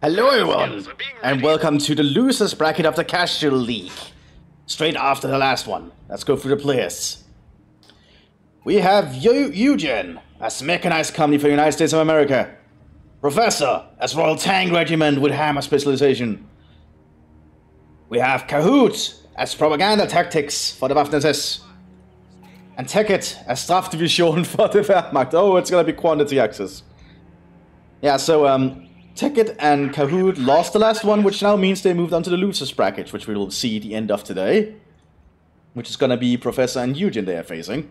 Hello everyone, and welcome to the losers bracket of the Casual League. Straight after the last one, let's go through the players. We have Eu- Eugen as mechanized company for the United States of America. Professor as Royal Tank Regiment with hammer specialization. We have Kahoot as propaganda tactics for the Waffen-SS. And Tekket as Strafdivision for the Wehrmacht. Oh, it's gonna be quantity access. Yeah, so um, Tekket and Kahoot lost the last one, which now means they moved on to the losers bracket, which we will see the end of today. Which is gonna be Professor and Eugen they are facing.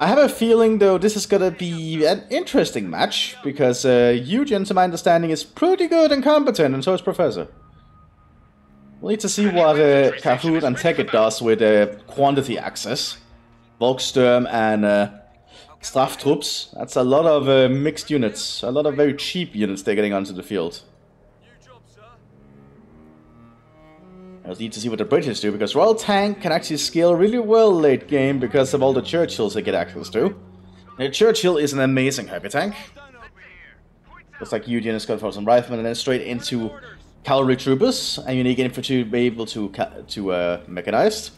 I have a feeling, though, this is gonna be an interesting match, because uh, Eugen, to my understanding, is pretty good and competent, and so is Professor. We'll need to see what uh, Kahoot and Tekket does with uh, quantity access. Volkssturm and uh, Straftroops. That's a lot of uh, mixed units. A lot of very cheap units they're getting onto the field. I need to see what the British do, because Royal Tank can actually scale really well late game because of all the Churchills they get access to. The Churchill is an amazing heavy tank. Looks like Eugen is going for some riflemen and then straight into cavalry troopers and unique infantry to be able to to uh, mechanized.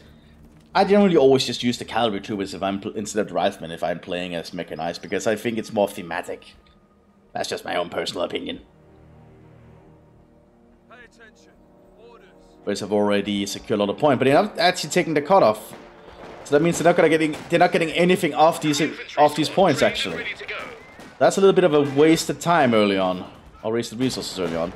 I generally always just use the cavalry troopers if I'm instead of the riflemen if I'm playing as mechanized because I think it's more thematic. That's just my own personal opinion. Brits have already secured a lot of points, but they're not actually taking the cutoff. So that means they're not gonna getting they're not getting anything off these off these points actually. That's a little bit of a wasted time early on, or wasted resources early on.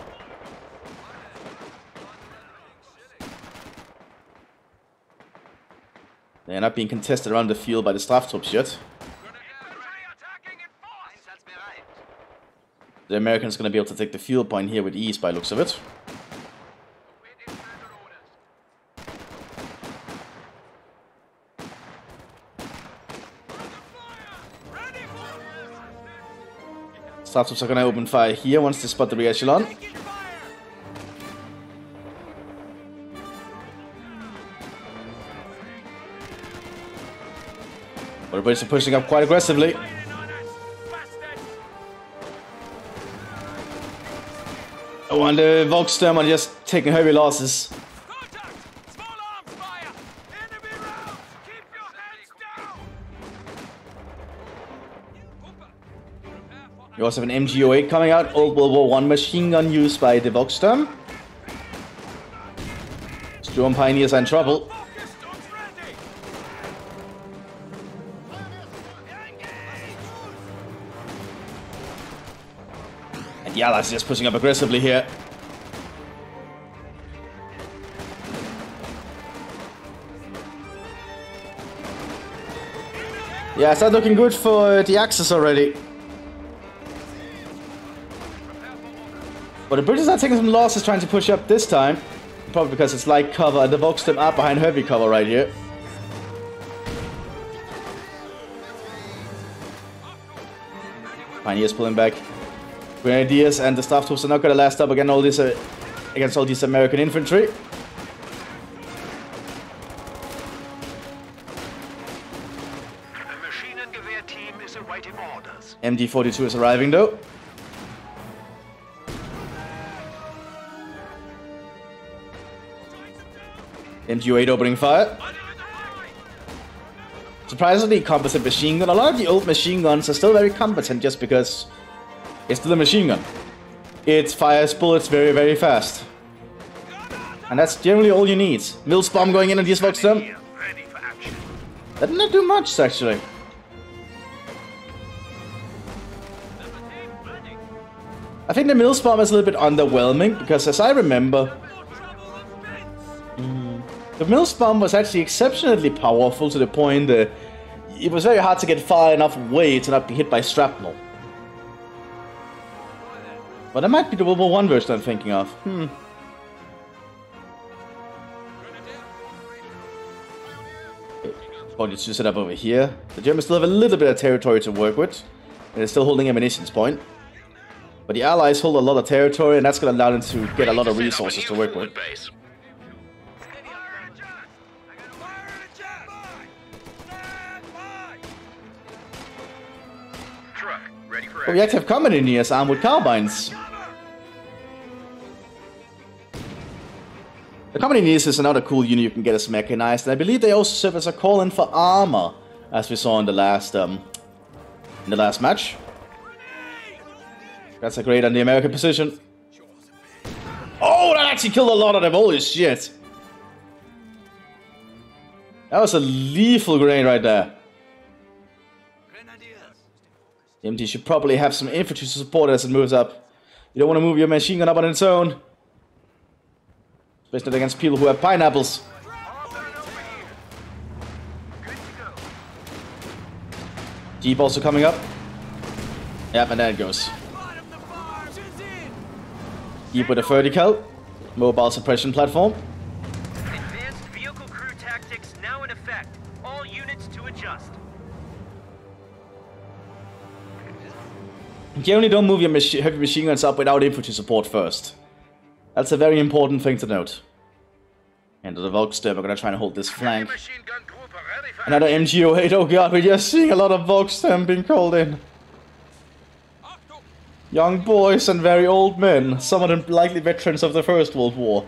They're not being contested around the field by the Straftroops yet. The Americans going to be able to take the field point here with ease by looks of it. Straftroops are going to open fire here once they spot the rear echelon. But are pushing up quite aggressively. Oh, and the Volkssturm are just taking heavy losses. You also have an MG08 coming out, Old World War One machine gun used by the Volkssturm. Storm Pioneers are in trouble. Yeah, that's just pushing up aggressively here. Yeah, it's not looking good for uh, the Axis already. But the British are taking some losses trying to push up this time. Probably because it's light cover and the Vox them up behind heavy cover right here. Pioneers pulling back. Grenadiers and the Straftroops are not going to last up against all this uh, against all these American infantry. MG42 is arriving though. MG8 opening fire. Surprisingly competent machine gun. A lot of the old machine guns are still very competent just because it's the machine gun. It fires bullets very, very fast. And that's generally all you need. Mills bomb going in and these Volkssturm. That did not do much, actually. I think the Mills bomb is a little bit underwhelming, because as I remember, mm, the Mills bomb was actually exceptionally powerful to the point that it was very hard to get far enough away to not be hit by shrapnel. But that might be the World War One version I'm thinking of. Hmm. Probably just set up over here. The Germans still have a little bit of territory to work with. And they're still holding ammunitions point. But the Allies hold a lot of territory, and that's going to allow them to get a lot of resources to work with. But we actually have combat engineers armed with carbines. Companies is another cool unit you can get as mechanized, and I believe they also serve as a call-in for armor, as we saw in the last um, in the last match. That's a great on the American position. Oh, that actually killed a lot of them. Holy shit. That was a lethal grenade right there. The MG should probably have some infantry to support as it moves up. You don't want to move your machine gun up on its own. Especially against people who have pineapples. Jeep also coming up. Yep, and there it goes. Jeep with a vertical. Mobile suppression platform. Advanced vehicle crew tactics now in effect. All units to adjust. Generally don't move your machi heavy machine guns up without infantry support first. That's a very important thing to note. And the Volkssturm are gonna try and hold this flank. Another MG08, oh god, we're just seeing a lot of Volkssturm being called in. Young boys and very old men, some of them likely veterans of the First World War.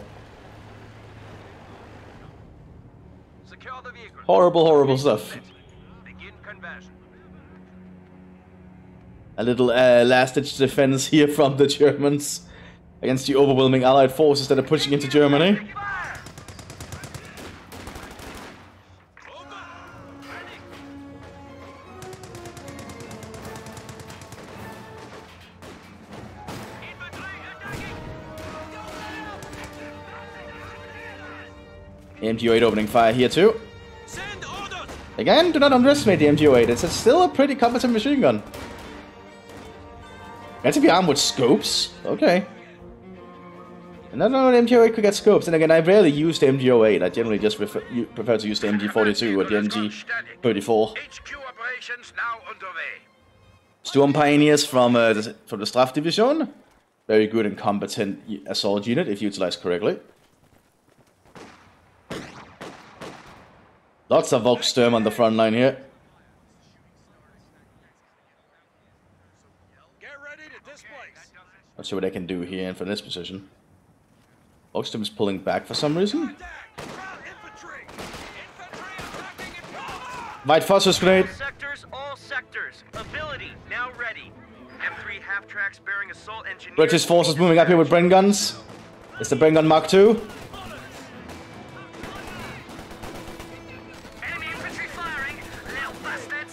Horrible, horrible stuff. A little uh, last-ditch defense here from the Germans against the overwhelming Allied forces that are pushing into Germany. MG08 opening fire here too. Again, do not underestimate the MG08. It's still a pretty competent machine gun. Meant to be armed with scopes? Okay. And I don't know the MG08 could get scopes. And again, I rarely use the MG08. I generally just prefer, prefer to use the MG42 or the MG34. Storm Pioneers from, uh, the, from the Straff Division. Very good and competent assault unit if utilized correctly. Lots of Volkssturm on the front line here. Let's see what I can do here from this position. Volkssturm is pulling back for some reason. White phosphorus grenade. All sectors, all sectors. Ability now ready. M3 half tracks bearing assault engineer. British forces moving up here with Bren guns. It's the Bren gun Mark II.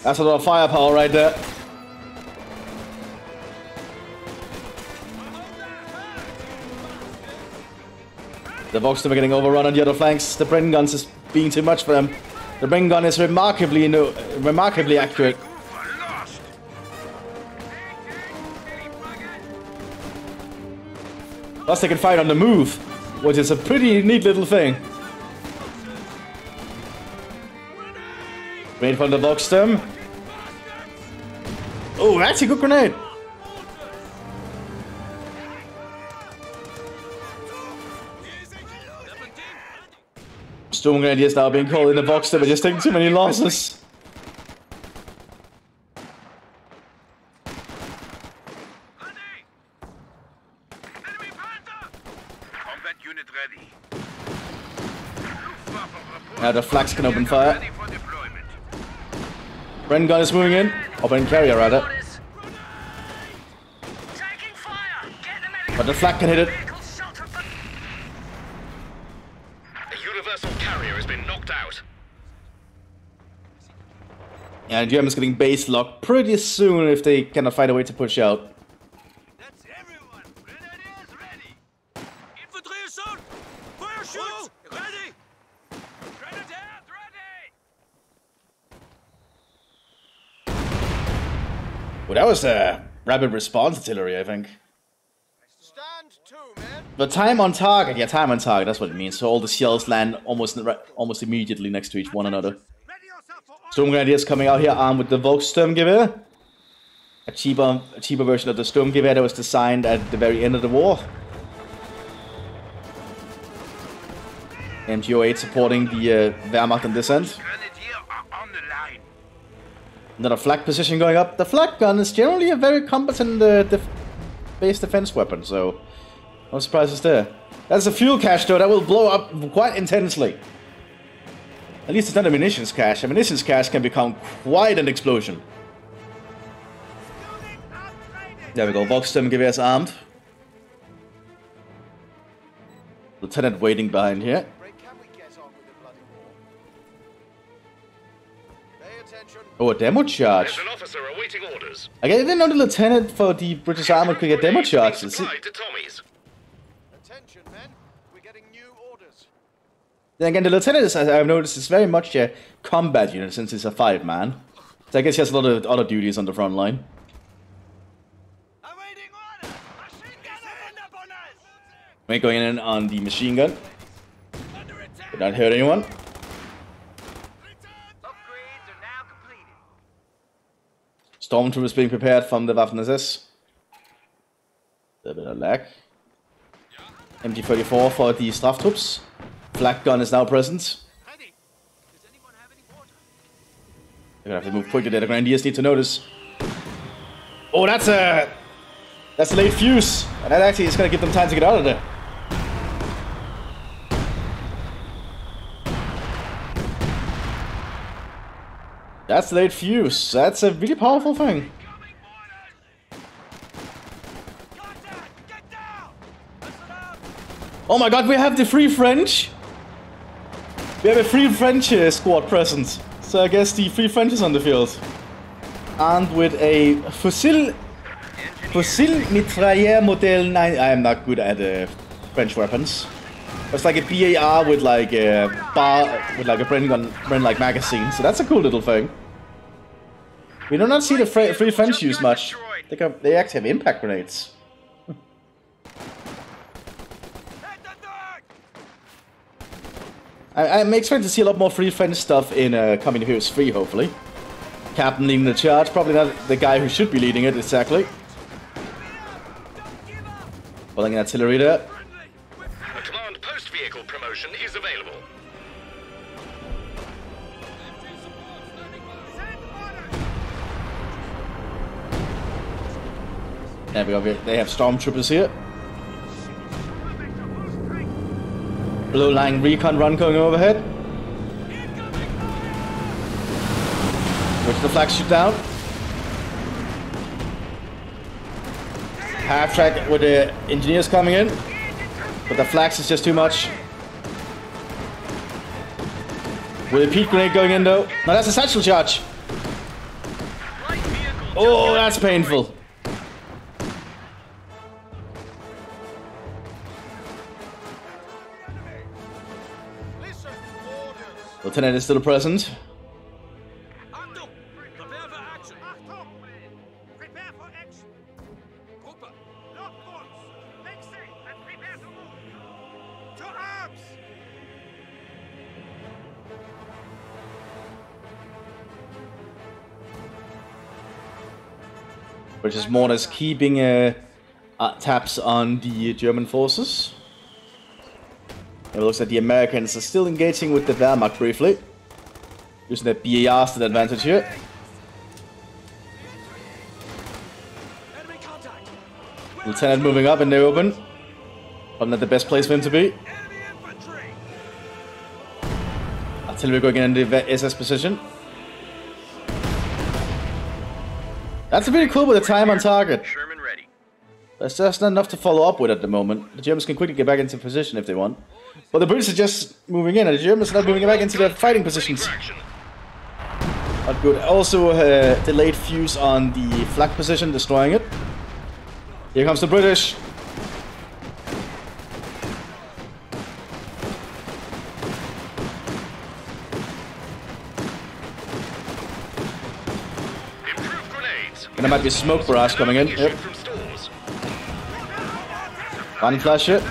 That's a lot of firepower right there. The Volkssturm are getting overrun on the other flanks. The Bren guns is being too much for them. The Bren gun is remarkably no, remarkably accurate. Plus they can fight on the move, which is a pretty neat little thing. Wait for the Volkssturm. Oh, that's a good grenade. Storm Grenadiers now being called in the box, but just taking too many losses. Now the flaks can open fire. Bren gun is moving in. Open carrier rather. But the flak can hit it. Yeah, the Germans getting base locked pretty soon if they cannot find a way to push out. That's everyone. Grenadiers ready. Infantry assault. Fire! Shoot! Oh. Ready. Grenadier, Well, that was a rapid response artillery, I think. The time on target, yeah, time on target, that's what it means. So all the shells land almost almost immediately next to each one another. Storm Grenadiers coming out here armed with the Volkssturmgewehr. A cheaper, a cheaper version of the Sturmgewehr that was designed at the very end of the war. MG08 supporting the uh, Wehrmacht in this end. Another flak position going up. The flak gun is generally a very competent uh, def base defense weapon, so No surprises there. That's a fuel cache though, that will blow up quite intensely. At least it's not a munitions cache. A munitions cache can become quite an explosion. There we go, Volkssturmgewehr is armed. Lieutenant waiting behind here. Oh, a demo charge. There's an officer awaiting orders. I didn't know the lieutenant for the British Army could get demo charges. Supply to Tommy's. Attention, men. We're getting new orders. Then again, the lieutenant, is, as I've noticed, is very much a combat unit since he's a five-man. So I guess he has a lot of other duties on the front line. Awaiting orders. Machine on. We're going in on the machine gun. Under attack. Did not hurt anyone. Upgrades are. Stormtroopers being prepared from the Waffen SS. A bit of lag. MG34 for the Straftroops. Flak gun is now present. They're gonna have to move quickly. there. The Grenadiers need to notice. Oh, that's a that's a late fuse, and that actually is gonna give them time to get out of there. That's late fuse. That's a really powerful thing. Incoming orders. Contact. Get down. Listen up. Oh my god, we have the Free French! We have a Free French uh, squad present. So I guess the Free French is on the field. Armed with a Fusil... Fusil Mitrailleur Model 9... I am not good at uh, French weapons. It's like a BAR with like a bar... with like a Bren gun... Bren like magazine. So that's a cool little thing. We do not see the Free French use much. They, got, they actually have impact grenades. Hit the dog. I, I'm expecting to see a lot more free French stuff in uh, Company of Heroes 3, hopefully. Captain leading the charge, probably not the guy who should be leading it exactly. Don't give up. Pulling an artillery there. A command post vehicle promotion is available. There we go. They have stormtroopers here. Low lying recon run going overhead. Which the flak shoot down. Half track with the engineers coming in. But the flaks is just too much. With a peat grenade going in though. No, that's a satchel charge. Oh, that's painful. To move. To arms. which is more or less keeping uh, uh, tabs on the German forces. It looks like the Americans are still engaging with the Wehrmacht briefly, using their BARs to their advantage here. Lieutenant moving up in the open. Probably not the best place for him to be. Artillery going in the SS position. That's pretty cool with the time on target. Sherman ready. That's just not enough to follow up with at the moment. The Germans can quickly get back into position if they want. But the British are just moving in, and the Germans are not moving back into their fighting positions. Not good. Also, uh, delayed fuse on the flak position, destroying it. Here comes the British. And there might be smoke barrage coming in. Yep. From. One flash it.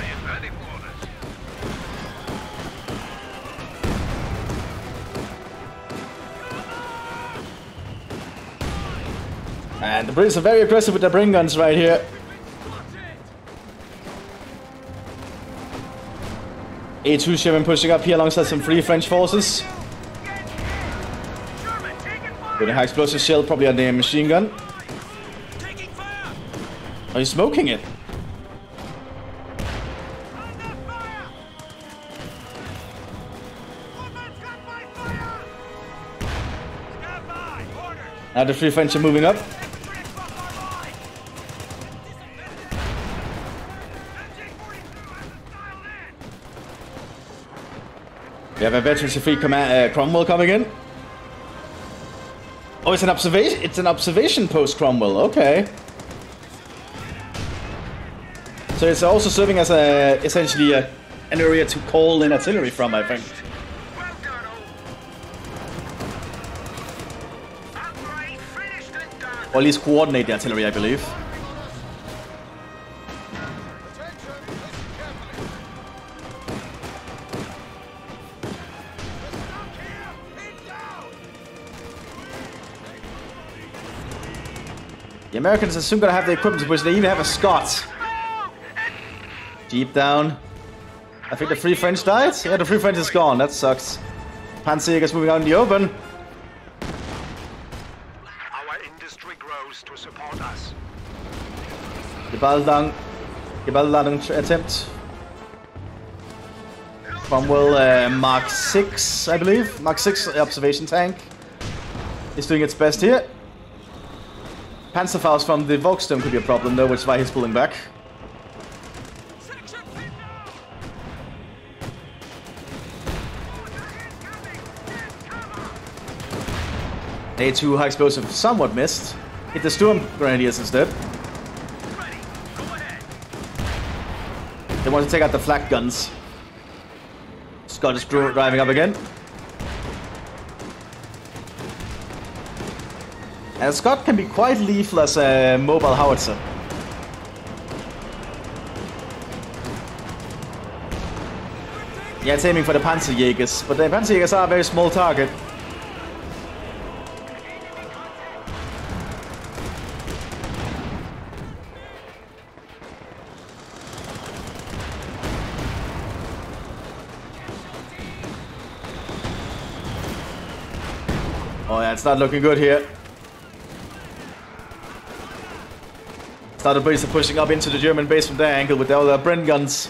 And the Brits are very aggressive with their Bren guns right here. A2 Sherman pushing up here alongside some free French forces. With a high explosive shell, probably on the machine gun. Are you smoking it? Now the Free French are moving up. We have a veteran free command uh, Cromwell coming in. Oh, it's an observation. It's an observation post, Cromwell. Okay. So it's also serving as a essentially a, an area to call in artillery from, I think. Or at least coordinate the artillery, I believe. The Americans are soon gonna have the equipment which they even have a Scott. Deep down. I think the Free French died? Yeah, the Free French is gone. That sucks. Panzerjäger's moving out in the open. Our industry grows to support us. Gebaldung. Gebaldung attempt. Cromwell uh, Mark 6, I believe. Mark 6 observation tank. Is doing its best here. Panzerfaust from the Volkssturm could be a problem though, which is why he's pulling back. A2 high explosive somewhat missed. Hit the Sturm Grenadiers instead. Ready. Go ahead. They want to take out the flak guns. Scott is driving up again. And Scott can be quite lethal as a uh, mobile howitzer. Yeah, it's aiming for the Panzerjägers, but the Panzerjägers are a very small target. Oh yeah, it's not looking good here. Started base pushing up into the German base from their angle with all their Bren guns.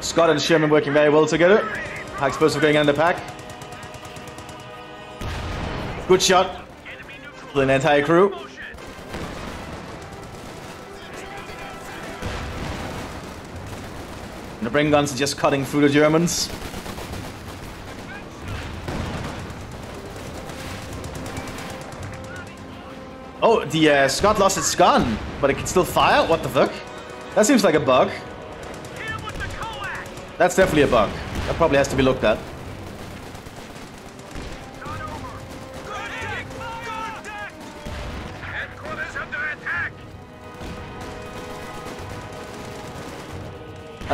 Scott and Sherman working very well together. High explosive going in the pack. Good shot. The entire crew. The Bren guns are just cutting through the Germans. Oh, the uh, Scott lost its gun, but it can still fire? What the fuck? That seems like a bug. That's definitely a bug. That probably has to be looked at.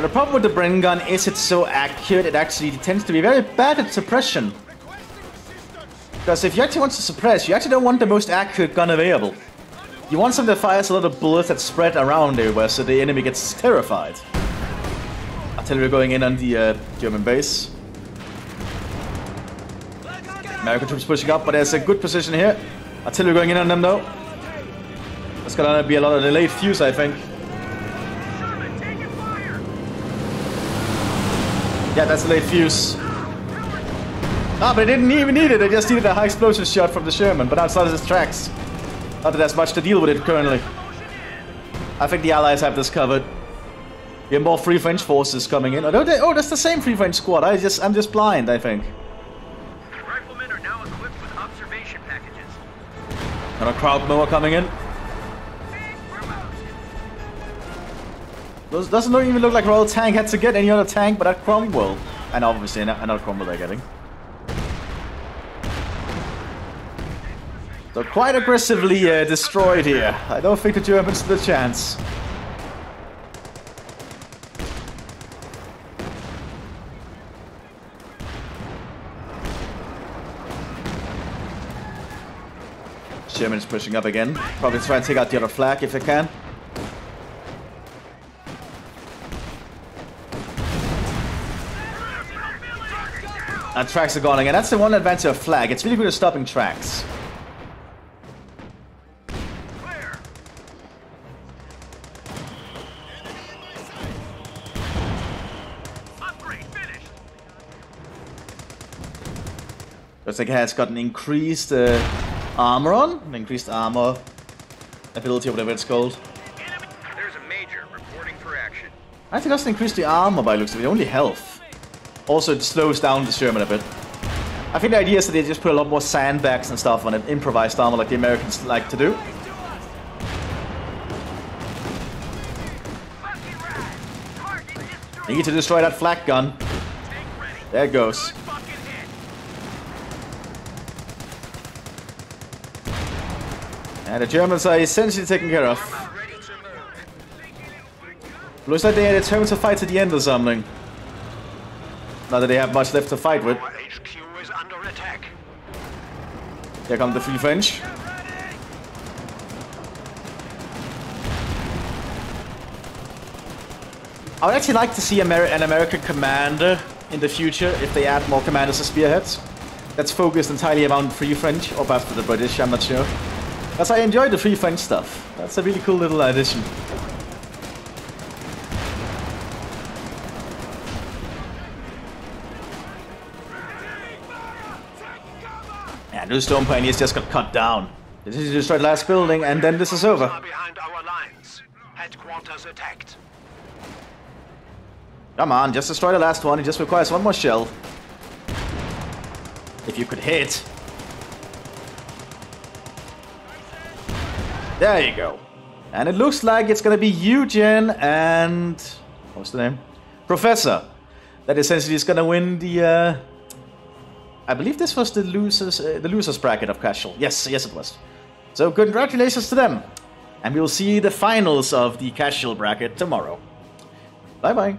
The problem with the Bren gun is it's so accurate, it actually tends to be very bad at suppression. Because if you actually want to suppress, you actually don't want the most accurate gun available. You want something that fires a lot of bullets that spread around everywhere so the enemy gets terrified. Artillery going in on the uh, German base. American troops pushing up, but there's a good position here. Artillery going in on them though. There's gonna be a lot of delayed fuse, I think. Yeah, that's a late fuse. Ah, but they didn't even need it. They just needed a high explosive shot from the Sherman, but outside of his tracks. Not that there's much to deal with it currently. I think the Allies have this covered. We have more Free French forces coming in. Oh, no, they, oh, that's the same Free French squad. I just, I'm just blind. I think. Riflemen are now equipped with observation packages. And a Cromwell coming in. Does, doesn't even look like Royal Tank had to get any other tank but that Cromwell. And obviously another Cromwell they're getting. So quite aggressively uh, destroyed here. I don't think the Germans stood a chance. Germans pushing up again. Probably try and take out the other flak if they can. That tracks are gone again. That's the one advantage of Flak. It's really good at stopping tracks. Looks like it has got an increased uh, armor on, an increased armor ability, whatever it's called. I think that's increased the armor by looks of it, only health. Also, it slows down the Sherman a bit. I think the idea is that they just put a lot more sandbags and stuff on an improvised armor like the Americans like to do. Need to destroy that flak gun. There it goes. And the Germans are essentially taken care of. Looks like they are determined to fight to the end or something. Not that they have much left to fight with. HQ is under attack. Here come the Free French. I would actually like to see Amer an American commander in the future if they add more commanders to spearheads. That's focused entirely around Free French, or perhaps the British, I'm not sure. Because I enjoy the Free French stuff. That's a really cool little addition. And those Storm Pioneers just got cut down. This is right last building, and then this is over. Behind our lines. Headquarters attacked. Come on, just destroy the last one. It just requires one more shell. If you could hit. There you go. And it looks like it's gonna be Eugen and... What's the name? Professor. That essentially is gonna win the... Uh, I believe this was the losers, uh, the losers bracket of Casual. Yes, yes it was. So congratulations to them. And we will see the finals of the Casual bracket tomorrow. Bye bye.